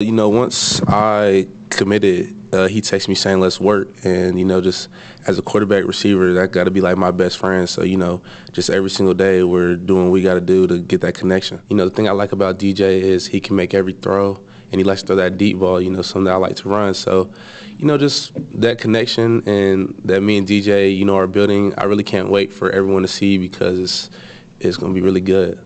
You know, once I committed, uh, he texted me saying, let's work. And, you know, just as a quarterback receiver, that got to be like my best friend. So, you know, just every single day we're doing what we got to do to get that connection. You know, the thing I like about DJ is he can make every throw and he likes to throw that deep ball, you know, something that I like to run. So, you know, just that connection and that me and DJ, you know, are building, I really can't wait for everyone to see because it's, it's going to be really good.